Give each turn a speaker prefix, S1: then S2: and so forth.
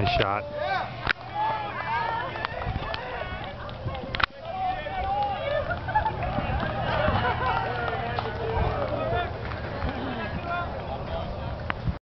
S1: Nice shot.